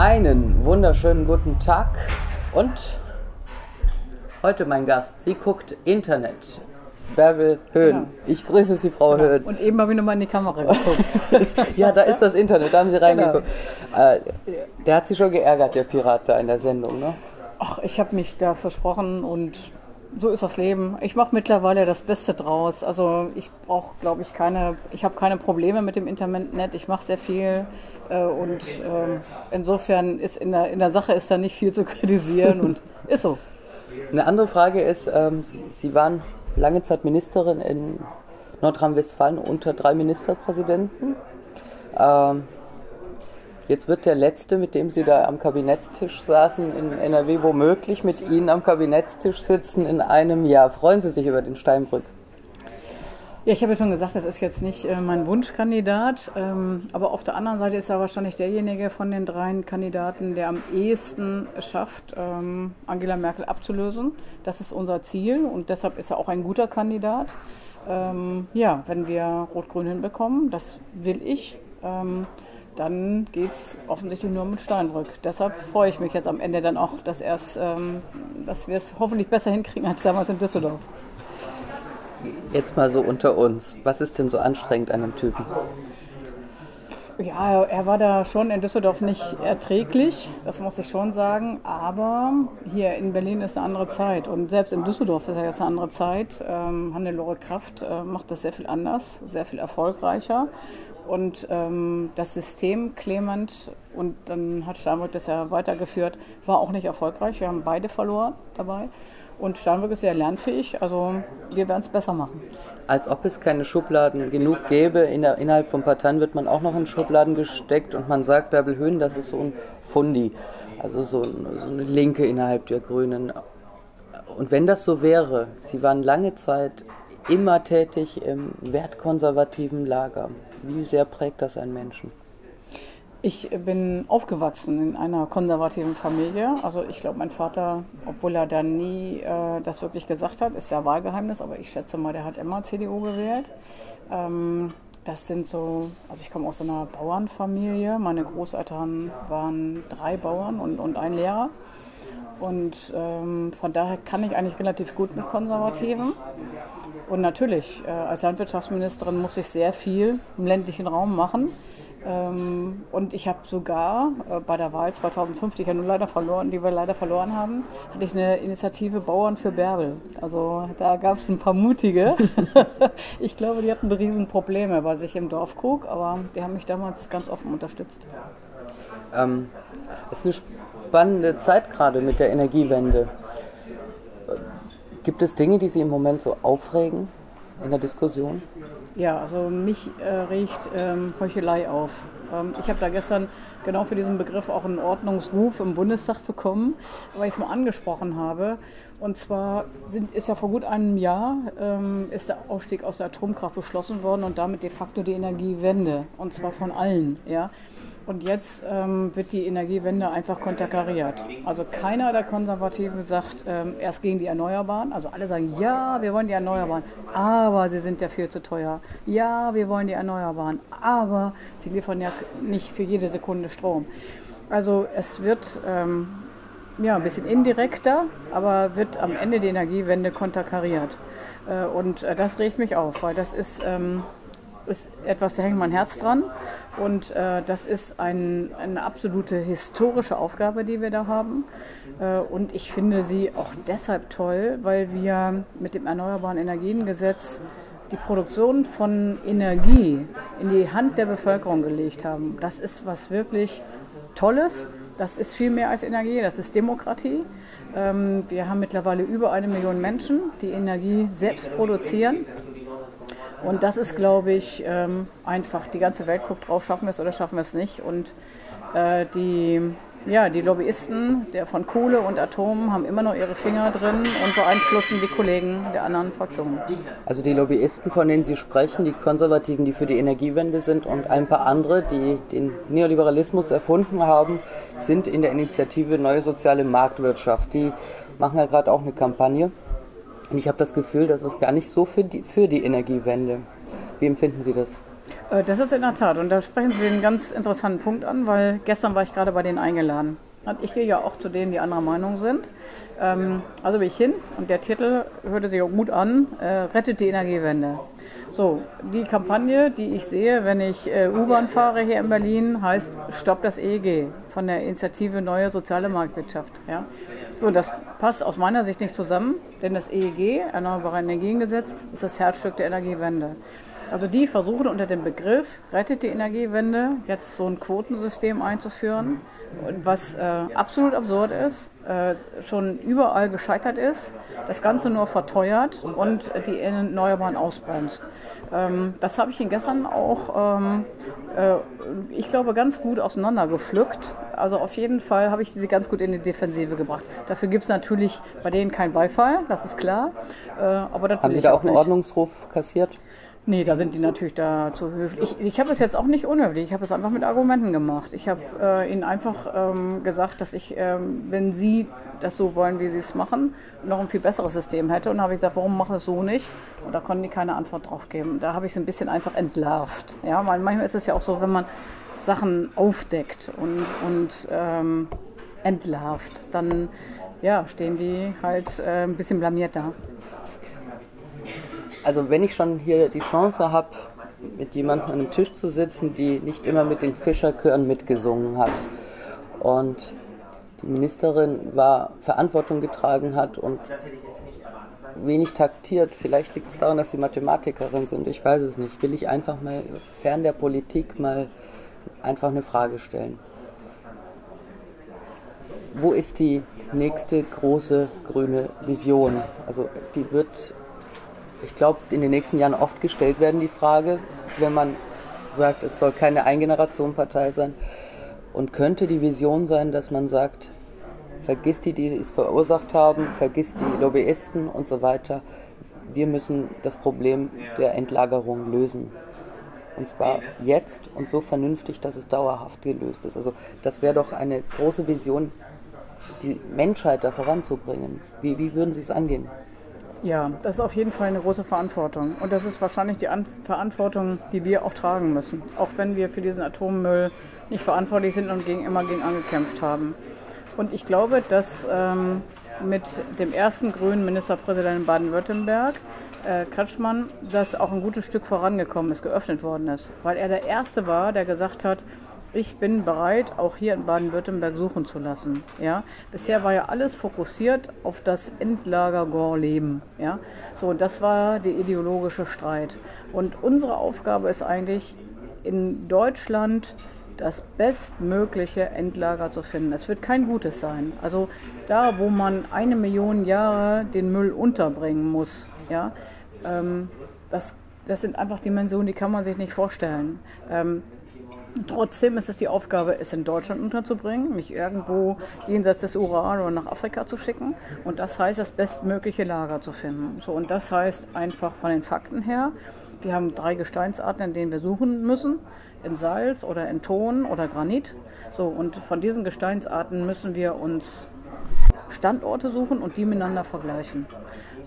Einen wunderschönen guten Tag und heute mein Gast. Sie guckt Internet. Bärbel Höhn. Genau. Ich grüße Sie, Frau Genau. Höhn. Und eben habe ich nochmal in die Kamera geguckt. Ja, da ist das Internet, da haben Sie Genau. reingeguckt. Äh, der hat Sie schon geärgert, der Pirat da in der Sendung, ne? Ach, ich habe mich da versprochen und so ist das Leben. Ich mache mittlerweile das Beste draus. Also ich brauche, glaube ich, keine, ich habe keine Probleme mit dem Internet. Ich mache sehr viel äh, und ähm, insofern ist in der, in der Sache ist da nicht viel zu kritisieren und ist so. Eine andere Frage ist, ähm, Sie, Sie waren lange Zeit Ministerin in Nordrhein-Westfalen unter drei Ministerpräsidenten. Ähm, jetzt wird der letzte, mit dem Sie da am Kabinettstisch saßen in NRW, womöglich mit Ihnen am Kabinettstisch sitzen in einem Jahr. Freuen Sie sich über den Steinbrück? Ja, ich habe ja schon gesagt, das ist jetzt nicht äh, mein Wunschkandidat, ähm, aber auf der anderen Seite ist er wahrscheinlich derjenige von den dreien Kandidaten, der am ehesten es schafft, ähm, Angela Merkel abzulösen. Das ist unser Ziel und deshalb ist er auch ein guter Kandidat. Ähm, ja, wenn wir Rot-Grün hinbekommen, das will ich, dann geht es offensichtlich nur mit Steinbrück. Deshalb freue ich mich jetzt am Ende dann auch, dass, ähm, dass wir es hoffentlich besser hinkriegen als damals in Düsseldorf. Jetzt mal so unter uns. Was ist denn so anstrengend an dem Typen? Ja, er war da schon in Düsseldorf nicht erträglich, das muss ich schon sagen. Aber hier in Berlin ist eine andere Zeit. Und selbst in Düsseldorf ist ja jetzt eine andere Zeit. Ähm, Hannelore Kraft äh, macht das sehr viel anders, sehr viel erfolgreicher. Und ähm, das System Clement, und dann hat Steinbrück das ja weitergeführt, war auch nicht erfolgreich. Wir haben beide verloren dabei. Und Steinbrück ist sehr lernfähig, also wir werden es besser machen. Als ob es keine Schubladen genug gäbe. In der, innerhalb von Parteien wird man auch noch in Schubladen gesteckt und man sagt, Bärbel Höhn, das ist so ein Fundi, also so, so eine Linke innerhalb der Grünen. Und wenn das so wäre, Sie waren lange Zeit immer tätig im wertkonservativen Lager. Wie sehr prägt das einen Menschen? Ich bin aufgewachsen in einer konservativen Familie. Also ich glaube, mein Vater, obwohl er da nie äh, das wirklich gesagt hat, ist ja Wahlgeheimnis, aber ich schätze mal, der hat immer CDU gewählt. Ähm, das sind so, also ich komme aus einer Bauernfamilie. Meine Großeltern waren drei Bauern und, und ein Lehrer. Und ähm, von daher kann ich eigentlich relativ gut mit Konservativen. Und natürlich, äh, als Landwirtschaftsministerin muss ich sehr viel im ländlichen Raum machen. Ähm, und ich habe sogar äh, bei der Wahl 2005, die ich ja nun leider verloren, die wir leider verloren haben, hatte ich eine Initiative Bauern für Bärbel. Also da gab es ein paar mutige. ich glaube, die hatten Riesenprobleme bei sich im Dorfkrug, aber die haben mich damals ganz offen unterstützt. Ähm, es ist eine spannende Zeit gerade mit der Energiewende. Gibt es Dinge, die Sie im Moment so aufregen in der Diskussion? Ja, also mich äh, riecht ähm, Heuchelei auf. Ähm, ich habe da gestern genau für diesen Begriff auch einen Ordnungsruf im Bundestag bekommen, weil ich es mal angesprochen habe. Und zwar sind, ist ja vor gut einem Jahr ähm, ist der Ausstieg aus der Atomkraft beschlossen worden und damit de facto die Energiewende. Und zwar von allen. Ja. Und jetzt ähm, wird die Energiewende einfach konterkariert. Also keiner der Konservativen sagt, ähm, erst gegen die Erneuerbaren. Also alle sagen, ja, wir wollen die Erneuerbaren, aber sie sind ja viel zu teuer. Ja, wir wollen die Erneuerbaren, aber sie liefern ja nicht für jede Sekunde Strom. Also es wird ähm, ja, ein bisschen indirekter, aber wird am Ende die Energiewende konterkariert. Äh, und äh, das regt mich auf, weil das ist... Ähm, ist etwas, da hängt mein Herz dran. Und äh, das ist ein, eine absolute historische Aufgabe, die wir da haben. Äh, und ich finde sie auch deshalb toll, weil wir mit dem Erneuerbaren Energiengesetz die Produktion von Energie in die Hand der Bevölkerung gelegt haben. Das ist was wirklich Tolles. Das ist viel mehr als Energie, das ist Demokratie. Ähm, wir haben mittlerweile über eine Million Menschen, die Energie selbst produzieren. Und das ist, glaube ich, ähm, einfach. Die ganze Welt guckt drauf, schaffen wir es oder schaffen wir es nicht. Und äh, die, ja, die Lobbyisten der von Kohle und Atom haben immer noch ihre Finger drin und beeinflussen die Kollegen der anderen Fraktionen. Also die Lobbyisten, von denen Sie sprechen, die Konservativen, die für die Energiewende sind und ein paar andere, die den Neoliberalismus erfunden haben, sind in der Initiative Neue Soziale Marktwirtschaft. Die machen ja gerade auch eine Kampagne. Und ich habe das Gefühl, das ist gar nicht so für die, für die Energiewende. Wie empfinden Sie das? Äh, das ist in der Tat. Und da sprechen Sie einen ganz interessanten Punkt an, weil gestern war ich gerade bei denen eingeladen. Und ich gehe ja auch zu denen, die anderer Meinung sind. Ähm, also bin ich hin und der Titel hörte sich auch gut an, äh, rettet die Energiewende. So, die Kampagne, die ich sehe, wenn ich äh, U-Bahn fahre hier in Berlin, heißt Stopp das EEG von der Initiative Neue Soziale Marktwirtschaft. Ja? So, das passt aus meiner Sicht nicht zusammen, denn das EEG, Erneuerbare Energiengesetz, ist das Herzstück der Energiewende. Also die versuchen unter dem Begriff Rettet die Energiewende jetzt so ein Quotensystem einzuführen, was äh, absolut absurd ist, äh, schon überall gescheitert ist, das Ganze nur verteuert und die Erneuerbaren ausbremst. Ähm, das habe ich Ihnen gestern auch, ähm, äh, ich glaube, ganz gut auseinandergepflückt. Also auf jeden Fall habe ich sie ganz gut in die Defensive gebracht. Dafür gibt es natürlich bei denen keinen Beifall, das ist klar. Äh, aber Haben Sie da auch einen Ordnungsruf kassiert? Nee, da sind die natürlich da zu höflich. Ich, ich habe es jetzt auch nicht unhöflich, ich habe es einfach mit Argumenten gemacht. Ich habe äh, ihnen einfach ähm, gesagt, dass ich, ähm, wenn sie das so wollen, wie sie es machen, noch ein viel besseres System hätte. Und habe ich gesagt, warum mache ich es so nicht? Und da konnten die keine Antwort drauf geben. Da habe ich es ein bisschen einfach entlarvt. Ja, manchmal ist es ja auch so, wenn man Sachen aufdeckt und, und ähm, entlarvt, dann ja, stehen die halt äh, ein bisschen blamiert da also wenn ich schon hier die Chance habe, mit jemandem an einem Tisch zu sitzen, die nicht immer mit den Fischerchören mitgesungen hat und die Ministerin war Verantwortung getragen hat und wenig taktiert. Vielleicht liegt es daran, dass sie Mathematikerin sind. Ich weiß es nicht. Will ich einfach mal fern der Politik mal einfach eine Frage stellen. Wo ist die nächste große grüne Vision? Also die wird ich glaube, in den nächsten Jahren oft gestellt werden, die Frage, wenn man sagt, es soll keine Eingenerationenpartei sein. Und könnte die Vision sein, dass man sagt, vergiss die, die es verursacht haben, vergiss die Lobbyisten und so weiter. Wir müssen das Problem der Entlagerung lösen. Und zwar jetzt und so vernünftig, dass es dauerhaft gelöst ist. Also das wäre doch eine große Vision, die Menschheit da voranzubringen. Wie, wie würden Sie es angehen? Ja, das ist auf jeden Fall eine große Verantwortung. Und das ist wahrscheinlich die An Verantwortung, die wir auch tragen müssen. Auch wenn wir für diesen Atommüll nicht verantwortlich sind und gegen, immer gegen angekämpft haben. Und ich glaube, dass ähm, mit dem ersten grünen Ministerpräsidenten Baden-Württemberg, äh, Kretschmann, das auch ein gutes Stück vorangekommen ist, geöffnet worden ist. Weil er der Erste war, der gesagt hat, ich bin bereit, auch hier in Baden-Württemberg suchen zu lassen. Ja? Bisher war ja alles fokussiert auf das Endlager Gorleben. Ja? So, das war der ideologische Streit. Und unsere Aufgabe ist eigentlich, in Deutschland das bestmögliche Endlager zu finden. Es wird kein gutes sein. Also da, wo man eine Million Jahre den Müll unterbringen muss, ja, ähm, das, das sind einfach Dimensionen, die kann man sich nicht vorstellen. Ähm, Trotzdem ist es die Aufgabe, es in Deutschland unterzubringen, nicht irgendwo jenseits des Ural oder nach Afrika zu schicken. Und das heißt, das bestmögliche Lager zu finden. So, und das heißt einfach von den Fakten her, wir haben drei Gesteinsarten, in denen wir suchen müssen. In Salz oder in Ton oder Granit. So, und von diesen Gesteinsarten müssen wir uns Standorte suchen und die miteinander vergleichen.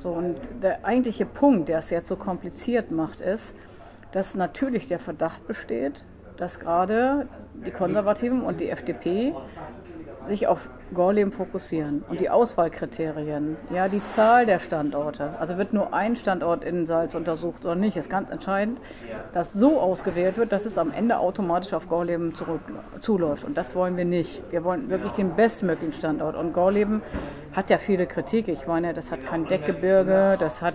So, und der eigentliche Punkt, der es jetzt so kompliziert macht, ist, dass natürlich der Verdacht besteht, dass gerade die Konservativen und die FDP sich auf Gorleben fokussieren und die Auswahlkriterien, ja, die Zahl der Standorte. Also wird nur ein Standort in Salz untersucht oder nicht, ist ganz entscheidend, dass so ausgewählt wird, dass es am Ende automatisch auf Gorleben zurück, zuläuft. Und das wollen wir nicht. Wir wollen wirklich den bestmöglichen Standort. Und Gorleben hat ja viele Kritik. Ich meine, das hat kein Deckgebirge, das hat,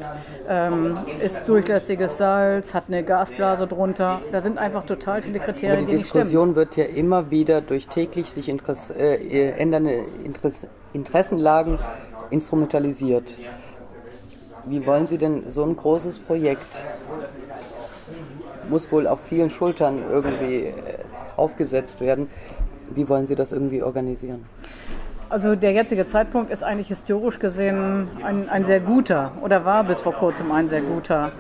ähm, ist durchlässiges Salz, hat eine Gasblase drunter. Da sind einfach total viele Kriterien, die, die Diskussion wird ja immer wieder durch täglich sich Interess äh, ändernde Interessenlagen instrumentalisiert. Wie wollen Sie denn so ein großes Projekt, muss wohl auf vielen Schultern irgendwie äh, aufgesetzt werden, wie wollen Sie das irgendwie organisieren? Also der jetzige Zeitpunkt ist eigentlich historisch gesehen ein, ein sehr guter oder war bis vor kurzem ein sehr guter.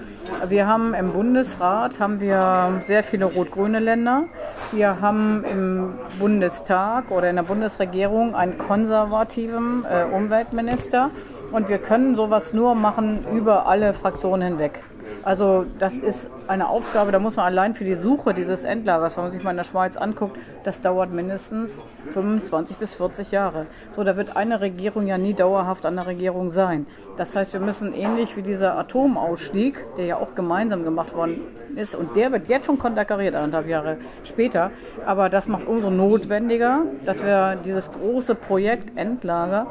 Wir haben im Bundesrat haben wir sehr viele rot-grüne Länder. Wir haben im Bundestag oder in der Bundesregierung einen konservativen äh, Umweltminister und wir können sowas nur machen über alle Fraktionen hinweg. Also das ist eine Aufgabe, da muss man allein für die Suche dieses Endlagers, wenn man sich mal in der Schweiz anguckt, das dauert mindestens 25 bis 40 Jahre. So, da wird eine Regierung ja nie dauerhaft an der Regierung sein. Das heißt, wir müssen ähnlich wie dieser Atomausstieg, der ja auch gemeinsam gemacht worden ist, und der wird jetzt schon konterkariert, anderthalb Jahre später, aber das macht umso notwendiger, dass wir dieses große Projekt Endlager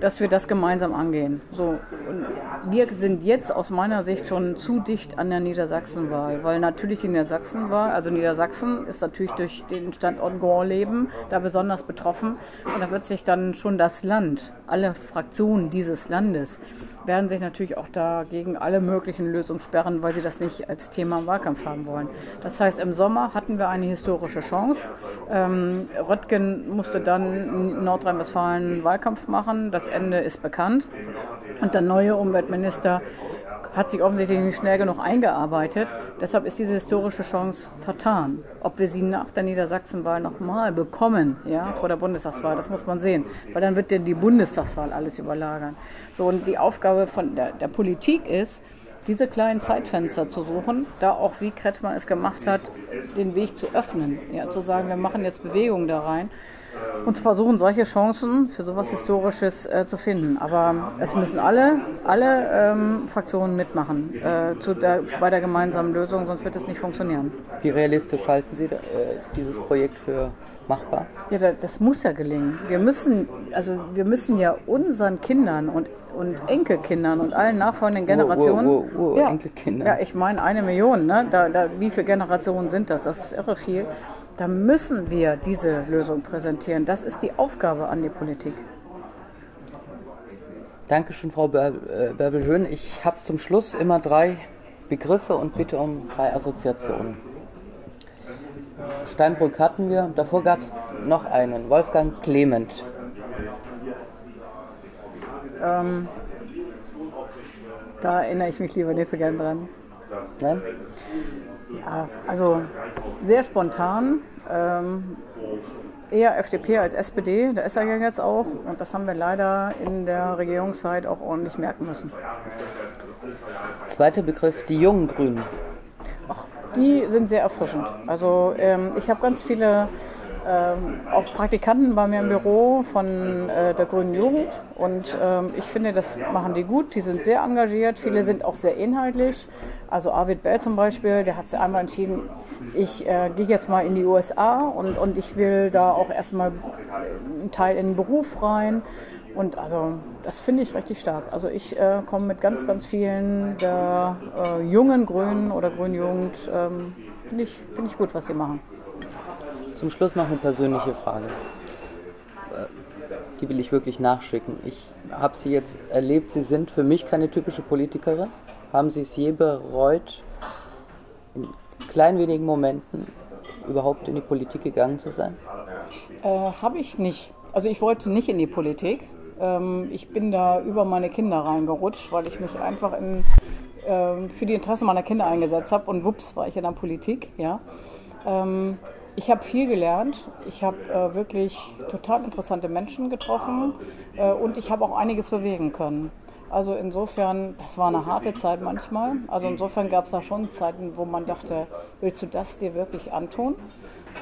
dass wir das gemeinsam angehen. So, und wir sind jetzt aus meiner Sicht schon zu dicht an der Niedersachsenwahl, weil natürlich die Niedersachsenwahl, also Niedersachsen ist natürlich durch den Standort Gorleben da besonders betroffen und da wird sich dann schon das Land, alle Fraktionen dieses Landes werden sich natürlich auch dagegen alle möglichen Lösungen sperren, weil sie das nicht als Thema im Wahlkampf haben wollen. Das heißt, im Sommer hatten wir eine historische Chance. Ähm, Röttgen musste dann in Nordrhein-Westfalen Wahlkampf machen. Das Ende ist bekannt. Und der neue Umweltminister hat sich offensichtlich nicht schnell genug eingearbeitet. Deshalb ist diese historische Chance vertan. Ob wir sie nach der Niedersachsenwahl nochmal bekommen, ja, vor der Bundestagswahl, das muss man sehen. Weil dann wird denn die Bundestagswahl alles überlagern. So, und die Aufgabe von der, der Politik ist, diese kleinen Zeitfenster zu suchen, da auch wie Kretschmann es gemacht hat, den Weg zu öffnen. Ja, zu sagen, wir machen jetzt Bewegungen da rein und zu versuchen, solche Chancen für sowas Historisches äh, zu finden. Aber es müssen alle, alle ähm, Fraktionen mitmachen äh, zu der, bei der gemeinsamen Lösung, sonst wird es nicht funktionieren. Wie realistisch halten Sie äh, dieses Projekt für machbar? Ja, das muss ja gelingen. Wir müssen, also wir müssen ja unseren Kindern und, und Enkelkindern und allen nachfolgenden Generationen. Wo, wo, wo, ja, Enkelkinder? Ja, ich meine eine Million. Ne? Da, da, wie viele Generationen sind das? Das ist irre viel. Da müssen wir diese Lösung präsentieren. Das ist die Aufgabe an die Politik. Dankeschön, Frau äh, Bärbel-Höhn. Ich habe zum Schluss immer drei Begriffe und bitte um drei Assoziationen. Steinbrück hatten wir, davor gab es noch einen, Wolfgang Clement. Ähm, da erinnere ich mich lieber nicht so gern dran. Nein? Ja, also sehr spontan. Ähm, eher FDP als SPD, da ist er ja jetzt auch. Und das haben wir leider in der Regierungszeit auch ordentlich merken müssen. Zweiter Begriff, die jungen Grünen. Ach, die sind sehr erfrischend. Also ähm, ich habe ganz viele ähm, auch Praktikanten bei mir im Büro von äh, der Grünen Jugend und ähm, ich finde, das machen die gut. Die sind sehr engagiert, viele sind auch sehr inhaltlich. Also Arvid Bell zum Beispiel, der hat sich einmal entschieden, ich äh, gehe jetzt mal in die USA und, und ich will da auch erstmal einen Teil in den Beruf rein. Und also das finde ich richtig stark. Also ich äh, komme mit ganz, ganz vielen der äh, jungen Grünen oder Grünjugend, ähm, finde ich, find ich gut, was sie machen. Zum Schluss noch eine persönliche Frage. Äh, die will ich wirklich nachschicken. Ich habe Sie jetzt erlebt, Sie sind für mich keine typische Politikerin. Haben Sie es je bereut, in klein wenigen Momenten überhaupt in die Politik gegangen zu sein? Äh, habe ich nicht. Also ich wollte nicht in die Politik. Ähm, ich bin da über meine Kinder reingerutscht, weil ich mich einfach in, äh, für die Interessen meiner Kinder eingesetzt habe und wups war ich in der Politik. Ja. Ähm, ich habe viel gelernt. Ich habe äh, wirklich total interessante Menschen getroffen äh, und ich habe auch einiges bewegen können. Also insofern, das war eine harte Zeit manchmal. Also insofern gab es da schon Zeiten, wo man dachte, willst du das dir wirklich antun?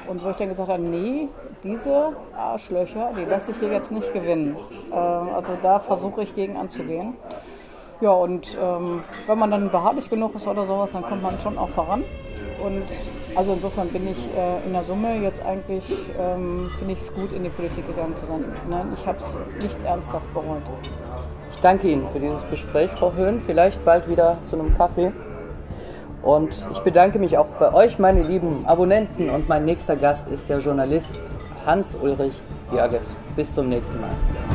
Und wo ich dann gesagt habe, nee, diese Arschlöcher, die lasse ich hier jetzt nicht gewinnen. Äh, also da versuche ich gegen anzugehen. Ja, und ähm, wenn man dann beharrlich genug ist oder sowas, dann kommt man schon auch voran. Und also insofern bin ich äh, in der Summe jetzt eigentlich, ähm, finde ich es gut, in die Politik gegangen zu sein. Nein, ich habe es nicht ernsthaft bereut. Ich danke Ihnen für dieses Gespräch, Frau Höhn. Vielleicht bald wieder zu einem Kaffee. Und ich bedanke mich auch bei euch, meine lieben Abonnenten. Und mein nächster Gast ist der Journalist Hans-Ulrich Jörges. Bis zum nächsten Mal.